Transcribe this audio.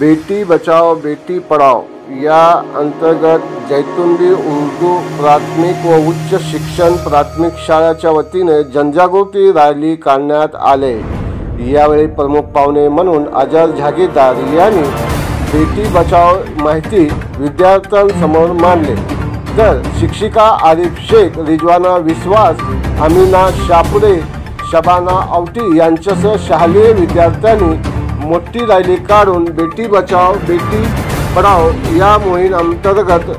बेटी बचाओ बेटी पढाओ या अंतर्गत जैतुंडी उर्दू प्राथमिक व उच्च शिक्षण प्राथमिक शाळेच्या वतीने जनजागृती रॅली काढण्यात आले. यावेळी प्रमुख पाहुणे म्हणून अजर झागीदार यांनी बेटी बचाओ माहिती विद्यार्थ्यांसमोर मांडले. तर शिक्षिका आरिफ शेख रिजवाना विश्वास अमिना शापुरे शबाना आवटी यांच्यासह शालेय विद्यार्थ्यांनी मोठी रॅली काढून बेटी बचाओ बेटी पढाओ या मोहीम अंतर्गत